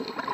you